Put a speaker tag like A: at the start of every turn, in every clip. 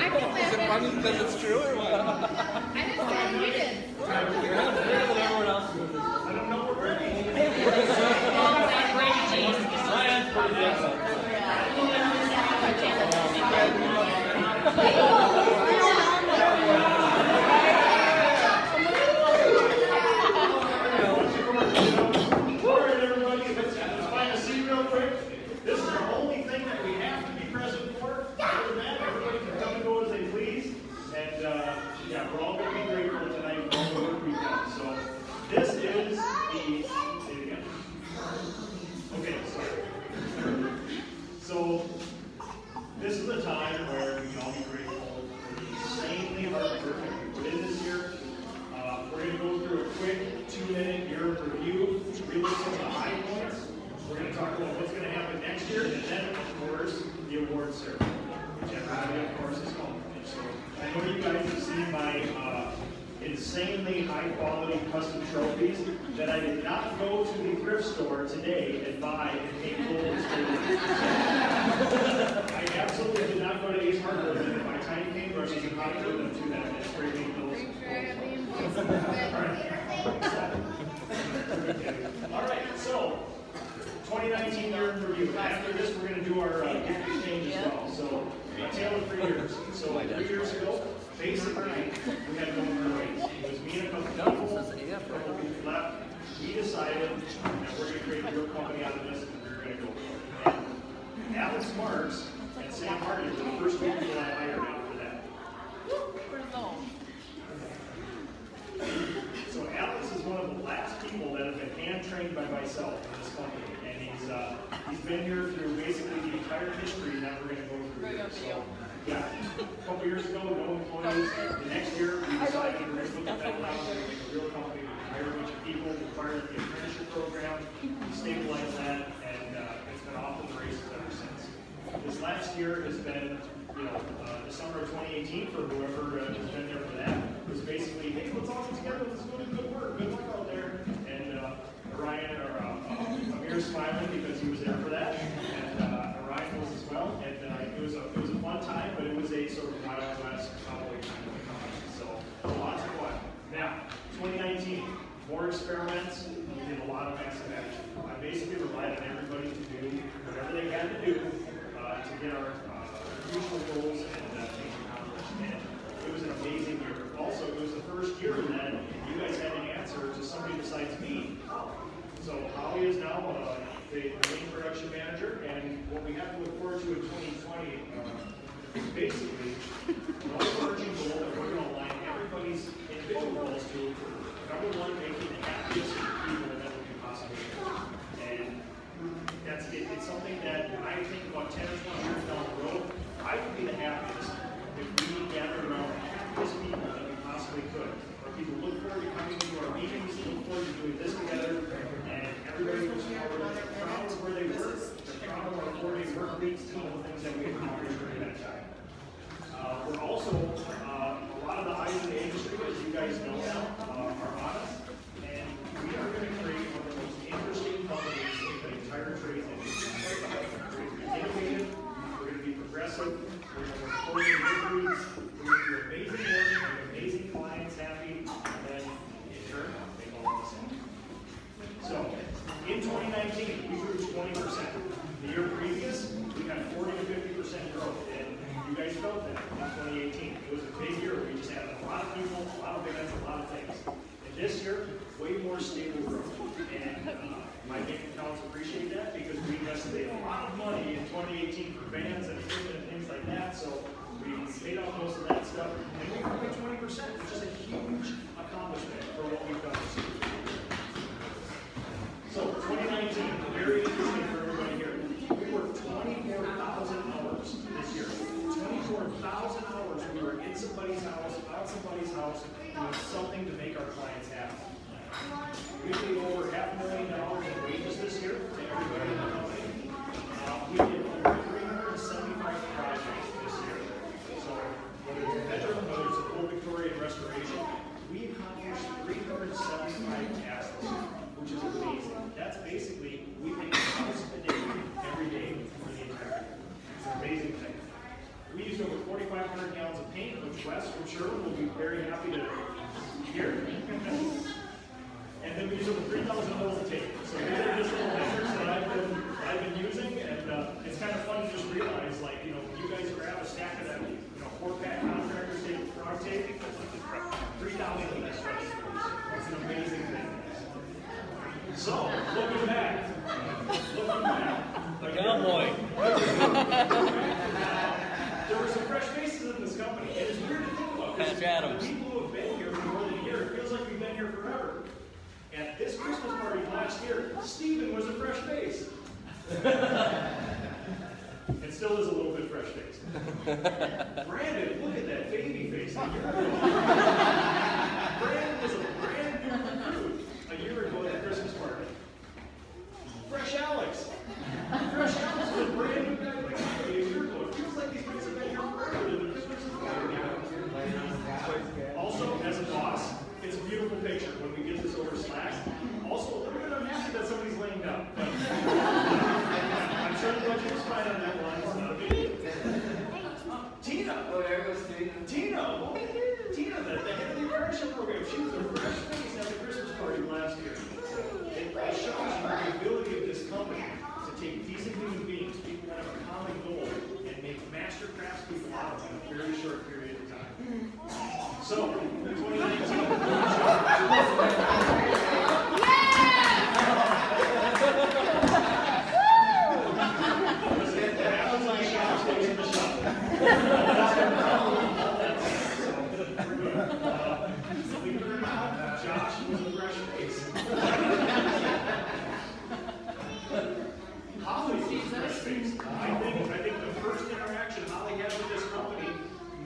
A: I can
B: Is it funny because it's true or what?
A: I didn't say you did.
B: Everyone else
C: I don't know we're ready. All right, everybody, let's, let's find a seat real quick. This is the only thing that we have to be present for. Other than that, everybody can come and go as they please. And, uh, yeah, we're all gonna be grateful tonight for all the work we've done. So, this is the, say it again. Okay, so, so, this is the time where we can all be grateful for the insanely hard work that we put in this year. Uh, we're gonna go through a quick two-minute year review, re-listen to the high points. We're gonna talk about what's gonna happen next year, and then, of course, the award ceremony, which everybody, of course, is home. So, I know you guys have seen my, uh, high-quality custom trophies that I did not go to the thrift store today and buy and pay full I absolutely did not go to Ace Hardware. And buy tiny paintbrushes and hot glue them to them and spray paint those. All right, so 2019 year in review. After this, we're going to do our uh, gift exchange as well. So, a tale of three years. So, three years ago, basically, we had no more ways. It was me and a couple people, a couple people left. We decided that we're going to create a real company out of this, and we're going to go for it. And Alex Marks and Sam Hardy were the first two people I hired after that. So Alex is one of the last people that have been hand trained by myself in this company, and he's uh, he's been here through basically the entire history that we're going to go through. Here. So, yeah, a couple years ago, no employees. The next year, we decided we're going to put the pedal down, we're a real company, we hire a bunch of people, fired the apprenticeship program, we stabilized that, and uh, it's been off to the races ever since. This last year has been, you know, uh, the summer of 2018 for whoever uh, has been there for that was basically, hey, let's all get together, let's go do good work, good work out there. And uh, Orion or uh, Amir's smiling because he was there for that, and uh, Orion was as well. And uh, it was a it was a fun time, but it was a sort of wild west cowboy kind of a company. So lots of fun. Now, 2019, more experiments. We did a lot of massive action. I basically relied on everybody to do whatever they had to do our uh, goals and uh. And it was an amazing year. Also, it was the first year that you guys had an answer to somebody besides me. So Holly is now uh, the main production manager, and what we have to look forward to in 2020 uh, is basically an overarching goal that we're going to align everybody's individual goals to. Number one, making the happiest people that we can possibly be. And that's it, it's something that I think about 10 or 20 years down the road, I would be the happiest if we gathered around the happiest people that we possibly could. Where people look forward to coming to our meetings, look forward to doing this together, and everybody was forward, of where they were, they're proud of our four-day work weeks, and all the things that we accomplished during that time. Uh, we're also, uh, a lot of the eyes in the industry, as you guys know now, uh, are on us. And we are going to create one of the most interesting companies in the entire trade industry. We're going to be innovative, we're going to be progressive, we're going to work forward in victories, we're going to do amazing work, make amazing clients happy, and then in turn, make all of us happy. So, in 2019, we grew 20%. The year previous, we had 40 to 50% growth, and you guys felt that in 2018. It was a big year. We just had a lot of people, a lot of events, a lot of things. And this year, way more stable growth. And uh, my bank accounts appreciate that because we invested a lot of money in 2018 for vans and equipment and things like that. So we paid off most of that stuff, and we grew by 20%, which is a huge accomplishment for what we've done. So 2019, very interesting for everybody here. We worked 24,000 hours this year. 24,000 hours we were in somebody's house, outside somebody's house doing something to make our clients happy. We paid over half a million dollars in wages this year to everybody in the company. Uh, we did over three hundred and seventy-five projects this year. So whether it's veteran, whether it's a full Victorian restoration, we accomplished three hundred and seventy-five tasks this year, which is amazing. That's basically, we make a house a day, every day for the entire year. It's an amazing thing. We used over forty-five hundred gallons of paint, which Wes from Sherwood will be very happy to hear. And then we use over three thousand rolls of tape. So these are just little measures that I've been, I've been using, and, uh, it's kind of fun to just realize, like, you know, you guys grab a stack of that, you know, four pack contractor tape, frog tape, three thousand of this stuff. It's an amazing thing. So, looking back, looking back.
B: The cowboy.
C: There were some fresh faces in this company, and it's weird to think about.
B: Patch Adams.
C: the People who have been here for more than a year, it feels like we've been here forever. At this Christmas party last year, Stephen was a fresh face. And still is a little bit fresh faced. Brandon, look at that baby face. Brandon was a brand new recruit a year ago at the Christmas party. Fresh Alex. Fresh Alex was a brand new guy like a year ago. It feels like these guys have been here forever to the Christmas party. Also, as a boss, it's a beautiful picture when we get this over Slack. Also, a little bit unhappy that somebody's laying down. But I'm sure the budget was fine on that one. It's not a big deal. Tina.
D: Oh, there goes Tina.
C: Tina, oh, Tina, the, the head of the apprenticeship program, she was a fresh face at the Christmas party last year. It it shows you the ability of this company to take decent human beings, people that have a common goal, and make master craftspeople out of them in a very short period of time. So, in 2019, listen, that happens on the shop, stays in the shop. Believe it or not, Josh was a fresh face. Holly was a fresh face. I think, I think the first interaction Holly had with this company,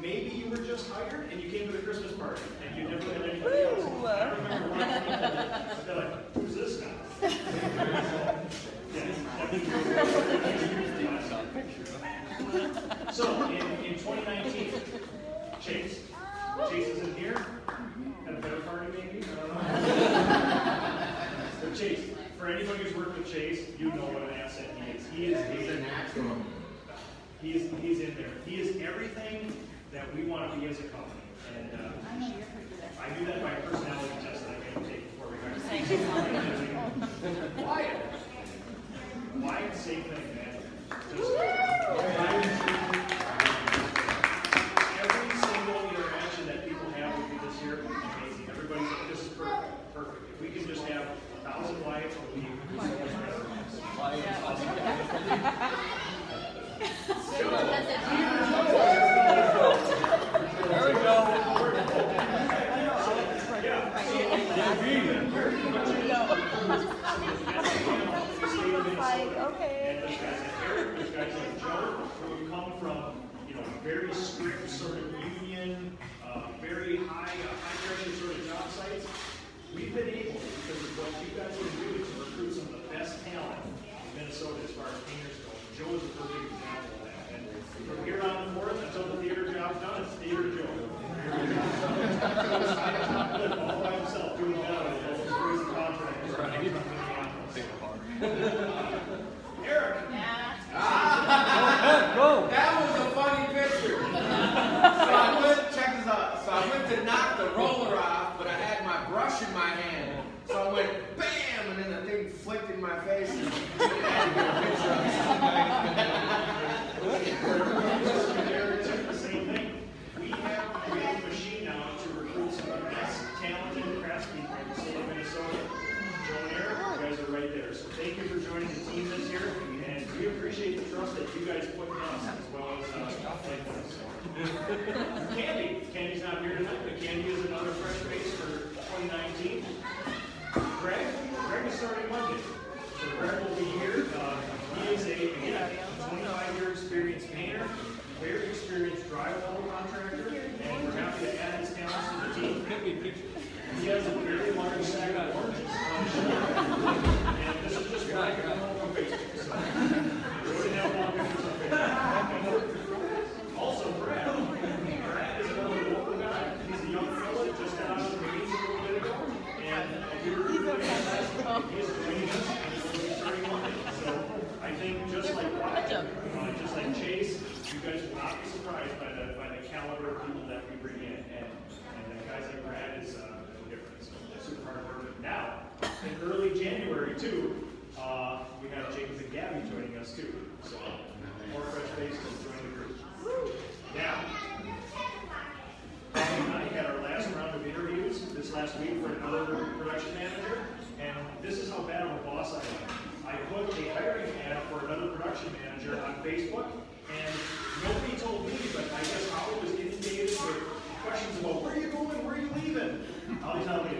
C: maybe you were just hired and you came to the Christmas party and you never met anybody else. I remember one people, they're like, who's this guy? Yeah. So, in, in 2019, Chase. Chase is in here. At a better party, maybe? I don't know. But Chase, for anybody who's worked with Chase, you know what an asset he is. He is
D: He's a natural.
C: he is he's in there. He is everything that we want to be as a company. And uh, I do that by personality test that I can take before we hire. Wyatt. Wyatt, same thing, And there's guys like Eric, there's guys like Joe, who come from, you know, very strict sort of union, uh, very high, uh, high pressure sort of job sites. We've been able, because of what you guys are doing, to recruit some of the best talent in Minnesota as far as painters go. Joe is a perfect example of that. And from here on forth, until the theater job's done, it's theater Joe. All by himself, doing that, with all those crazy contractors. Eric,
B: Go.
D: That was a funny picture. So I went, check this out. So I went to knock the roller off, but I had my brush in my hand. So I went bam, and then the thing flicked in my
C: face. horizontal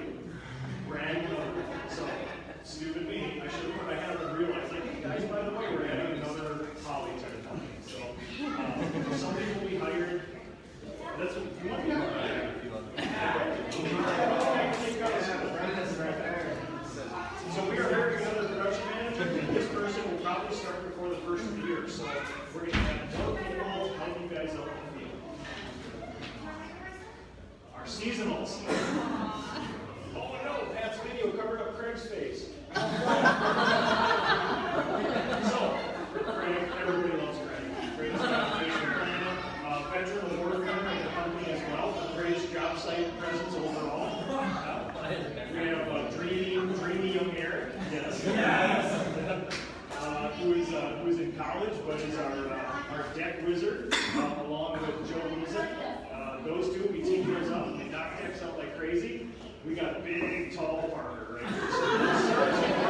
C: Tech Wizard, uh, along with Joe Music. Uh, those two, we team those up. They knock techs out like crazy. We got big, tall Parker right here. So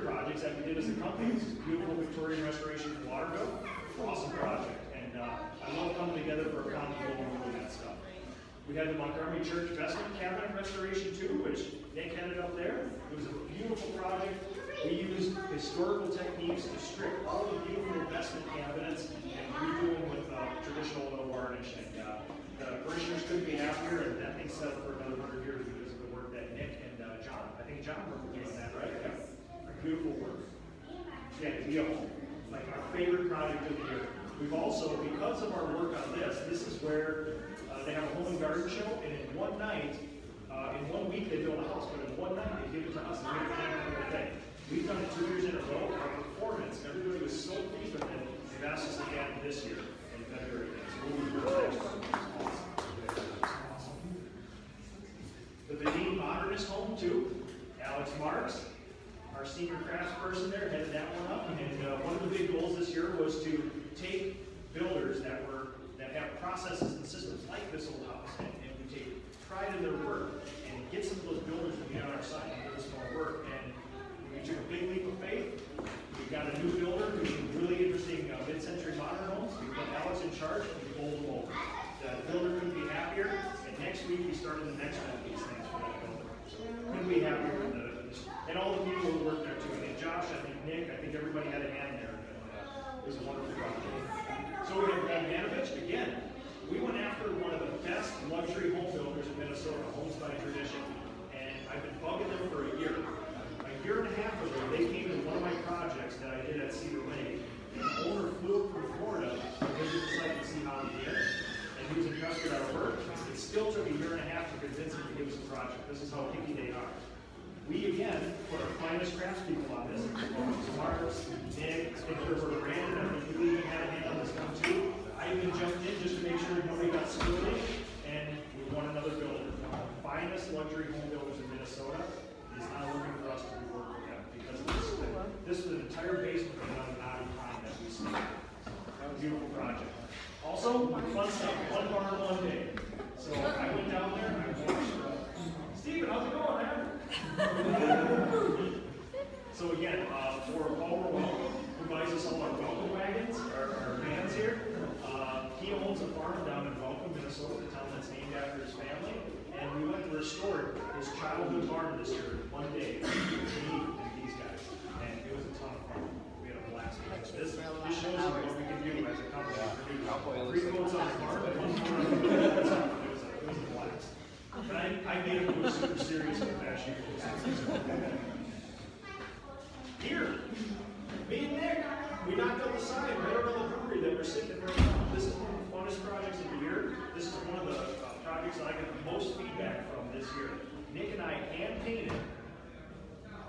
C: projects that we did as a company. This is beautiful Victorian restoration in Largo. Awesome project. And uh, I love coming together for a common goal and doing that stuff. We had the Montgomery Church Vestment Cabinet restoration too, which Nick headed up there. It was a beautiful project. We used historical techniques to strip all the beautiful vestment cabinets and redo them with uh, traditional little varnish. And uh, the parishioners couldn't be happier, and that thing set up for another 100 years because of the work that Nick and uh, John, I think John worked on that, right? beautiful work. Yeah, Neil, like our favorite project of the year. We've also, because of our work on this, this is where uh, they have a home and garden show, and in one night, uh, in one week they build a house, but in one night they give it to us and we have a thing. We've done it two years in a row. Our performance, every Again, we went after one of the best luxury home builders in Minnesota, Homes by Tradition, and I've been bugging them for a year. A year and a half ago, they came to one of my projects that I did at Cedar Lake, and the owner flew up from Florida to visit the site to see how we did, and he was impressed with our work. It still took a year and a half to convince him to give us a project. This is how picky they are. We again put our finest craftspeople on this. Marks, Nick, were Brandon, I think you even had a hand on this one too. I even jumped in just to make sure nobody got screwed and we won another builder. One of the finest luxury home builders in Minnesota is now looking for us to be working with them because this. This is an entire basement on an odd pond that we see. Beautiful project. Also, fun stuff, one barn, one day. So I went down there, I watched, uh, Steven, how's it going, man? So again, uh, for Paul Welcome, who buys us all our welcome wagons, our, our vans here, uh, he owns a farm down in Welcome, Minnesota, the town that's named after his family. And we went and restored his childhood this year, one day, me and these guys. And it was a ton of fun. We had a blast. This, this shows you what we can do as a company. Three coats on the farm, and one on It was a, it was a blast. But I, I made him a super serious confession. Here, me and Nick, we knocked out the sign right around the brewery that we're sitting right now. This is one of the funnest projects of the year. This is one of the uh, projects that I get the most feedback from this year. Nick and I hand painted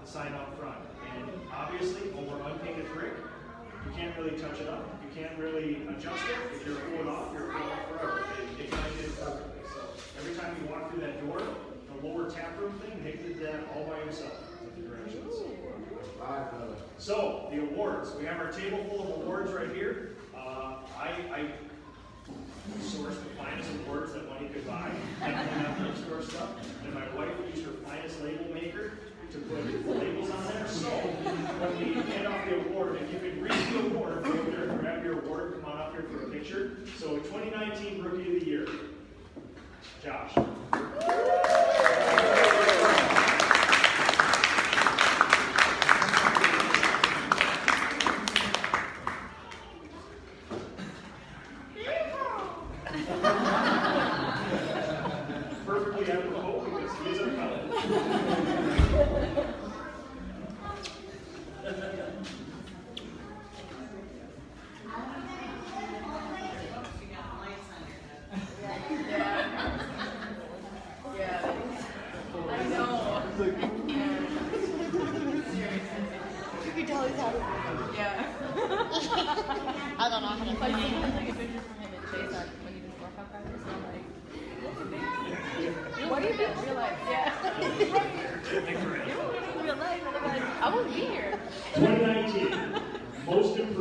C: the sign up front. And obviously, over unpainted brick, you can't really touch it up. You can't really adjust it. If you're pulling off, you're pulling off forever. It, it kind of did perfectly. So every time you walk through that door, the lower tap room thing, Nick did that all by himself with the directions. So, the awards. We have our table full of awards right here. Uh, I, I sourced the finest awards that money could buy. Definitely not drug store stuff. And my wife used her finest label maker to put labels on there. So, when we hand off the award, if you could read the award, go there and grab your award, come on up here for a picture. So, 2019 Rookie of the Year, Josh.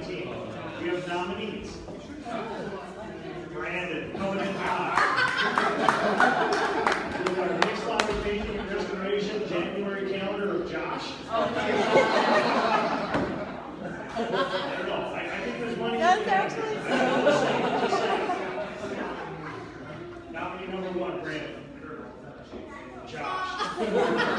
C: 2019. We have nominees. Brandon, coming in hot. With our lot painting and restoration January calendar of Josh. I don't know, I, I think there's money.
E: That's actually
C: Just saying, just saying. Nominee number one, Brandon. Josh.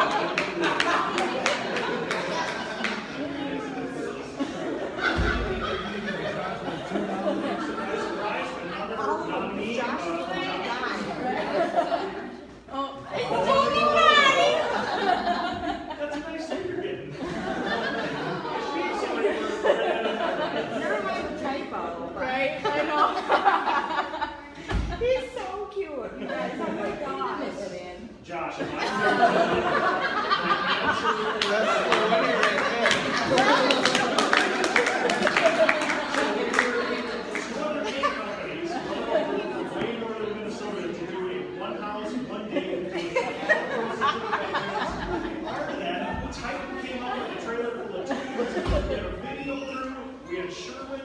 C: day.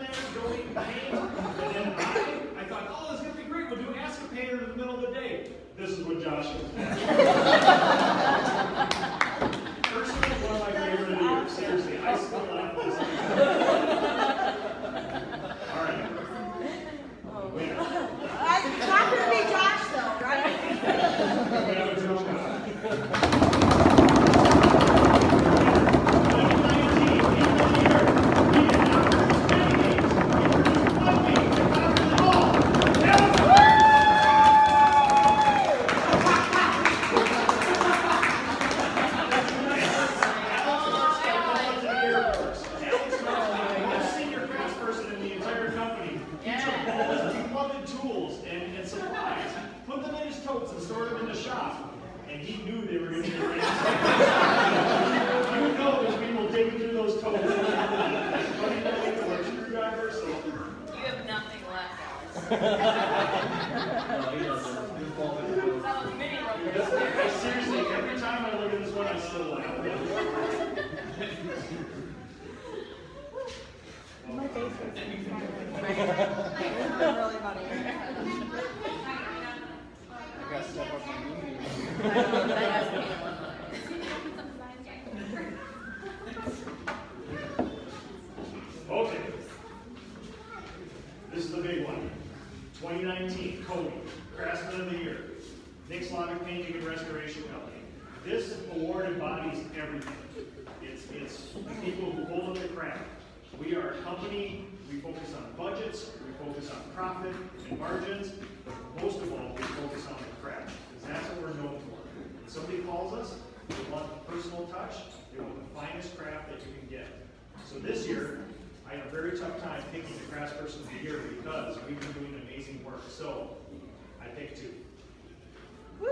C: This is going paint and I I thought oh it's going to be great. Would you ask a painter in the middle of the day? This is what Josh was And he knew they were gonna be ready. You know there's people digging through those totes. Running away with screwdriver, so.
A: You have nothing left.
B: No, he doesn't.
A: That was mini roller.
C: I seriously, every time I look at this one, I still laugh.
E: My face was really funny.
D: I got step up to
C: Okay. This is the big one. 2019 Cody, Craftsman of the Year, Nick Slavik Painting and Restoration Company. This award embodies everything. It's, it's people who hold up the craft. We are a company, we focus on budgets, we focus on profit and margins, but most of all, we focus on the craft, that's what we're known for. When somebody calls us, they want the personal touch, they want the finest craft that you can get. So this year, I had a very tough time picking the craftsperson of the year because we've been doing amazing work. So I picked two. Woo.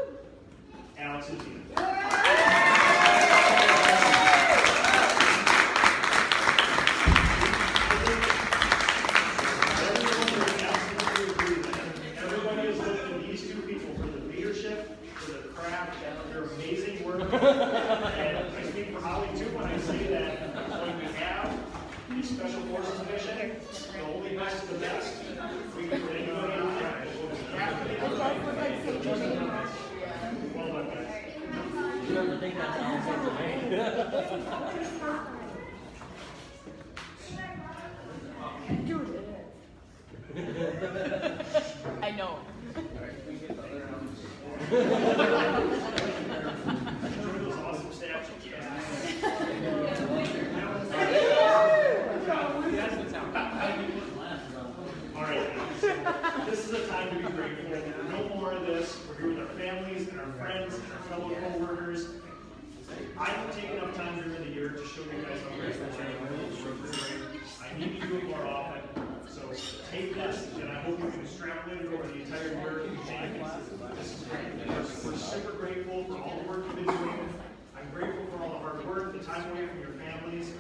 C: Alex and Tina. time during the year to show you guys how great the channel is. I need to do it more often. So take this, and I hope you can extrapolate it over the entire year. This is great. We're super grateful for all the work you've been doing. I'm grateful for all the hard work, the time away from your families,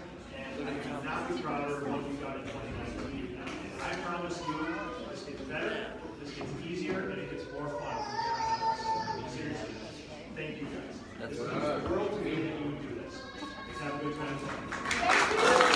C: and I could not be prouder of what you got in 2019. And I promise you, this gets better, this gets easier, and it gets more fun. Seriously. Thank you guys. That's this is the world community. Have a good time.